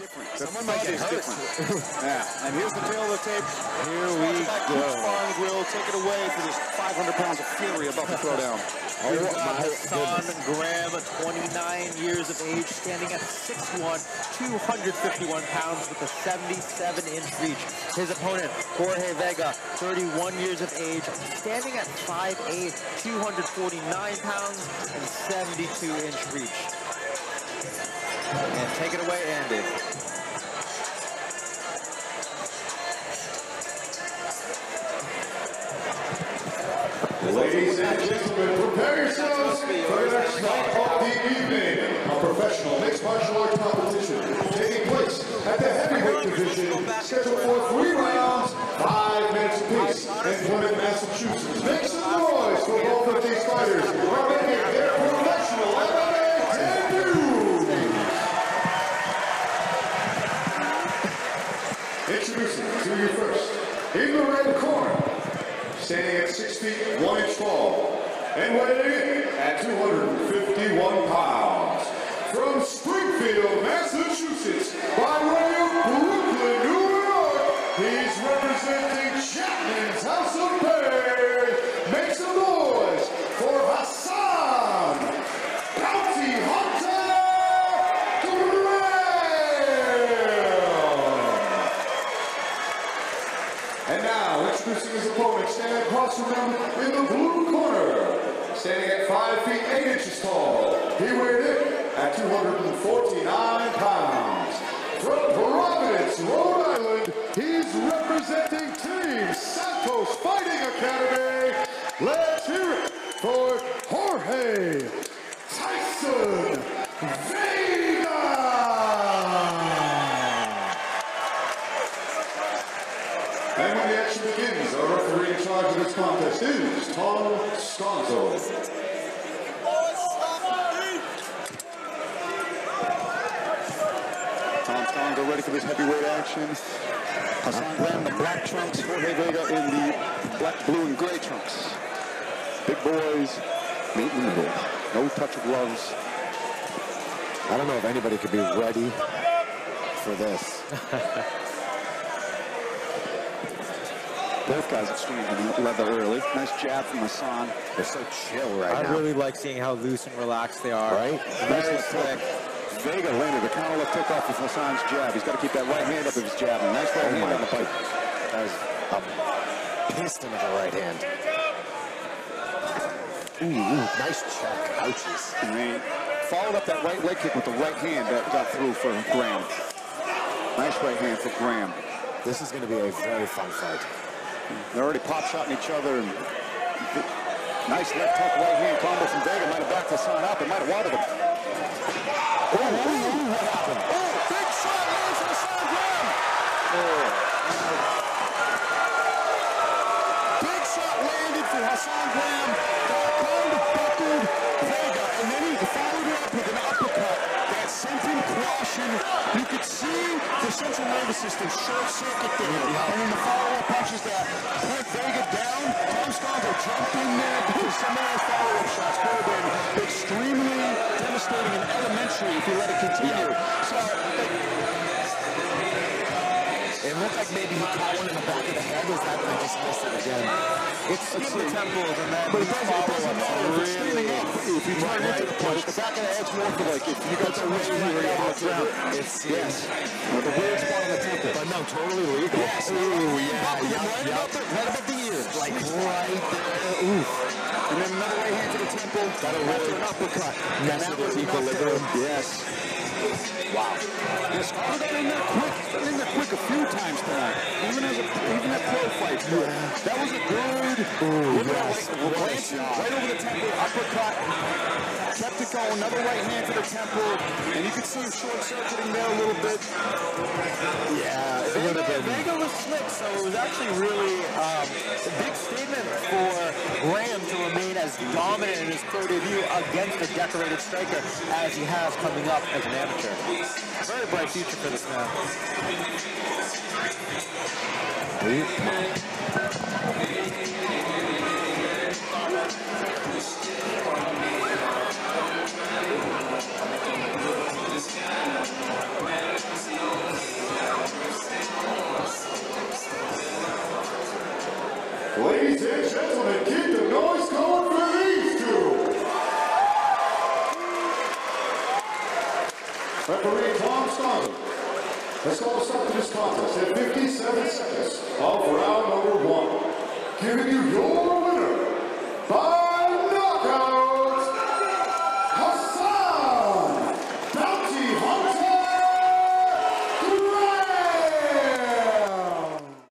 different. Someone might get hurt. different. yeah, and here's the tale of the tape. Here we go. And Grill, take it away for this 500 pounds of fury about to throw down. Oh, We've got my Hassan. Graham, 29 years of age, standing at 6'1", 251 pounds with a 77-inch reach. His opponent, Jorge Vega, 31 years of age, standing at 5'8", 249 pounds and 72-inch reach. And take it away, Andy. Ladies and gentlemen, prepare yourselves for the next fight of the evening. A professional mixed martial arts competition taking place at the heavyweight division, scheduled for three rounds, five minutes apiece, in Plymouth, Massachusetts. Make some noise for both of these fighters who are making their professional MMA debut. Introducing to you first, in the red corner, standing at 6 feet 1 inch tall and weighing at 251 pounds. From Springfield, Massachusetts, by way of And now, introducing his opponent, standing across from him in the blue corner, standing at 5 feet 8 inches tall. He weighed in at 249 pounds. From Providence, Rhode Island, he's representing Team Santos Fighting Academy. Let's hear it for Jorge Tyson Vega. And when the action begins, our referee this contest is Tom Sconzo. Tom Sconzo ready for this heavyweight action. Hassan Graham, the black trunks. Jorge Vega in the black, blue, and gray trunks. Big boys, meet in the middle. No touch of gloves. I don't know if anybody could be ready for this. Both guys exchanging leather early. Nice jab from Hassan. They're so chill right I now. I really like seeing how loose and relaxed they are. Right? Very Nice quick. Vega landed a counter left hook off of Hassan's jab. He's got to keep that right hand up if he's jabbing. Nice right oh hand on the bite. That was a piston of a right hand. Ooh, ooh, nice check. Ouchies. And they followed up that right leg kick with the right hand that got through for Graham. Nice right hand for Graham. This is going to be a very fun fight. They're already pop shotting each other. And nice left hook, right hand combo from Vega. Might have backed Hassan up. It might have wobbled him. Oh, what happened? Oh, big shot. Big shot landed for Hassan Graham. Vega, and then he followed it up with an uppercut that sent him crashing. You could see the central nervous system short circuit there. And then the follow-up punches that put Vega down. Tom Sconzo jumped in there because some of those follow-up shots could have been extremely devastating and elementary if you let it continue. So, It looked like maybe he caught one in the back of the head. Was that I It's in the temples and then But it doesn't, it doesn't matter if it's standing up. If you turn into the punch, the back of the head's more for like if you got some issue where you're on the ground. It's Yes. Or the weird spot on the temple. But no, totally legal. Yes. Ooh, yeah, Right yeah, above the, right above the ears. Like right there. Oof. And then another right hand to the temple. Got a After really an uppercut. mess with his equilibrium. Yes. Wow. Yes, Carl got in there quick. In there quick a few times tonight. Even as a, even at pro fights. But that was a good. Ooh, yes. Shot. right over the temple. Uppercut. Kept it going. Another right hand to the temple. And you could see him short circuiting there a little bit. Yeah, it would have been. Vega was slick, so it was actually really um, a big statement for Graham to remain as dominant in his pro debut against a decorated striker as he has coming up as an amateur. Very bright future for this man. Referee Tom Stone has called a stop to this contest at 57 seconds of round number one, giving you your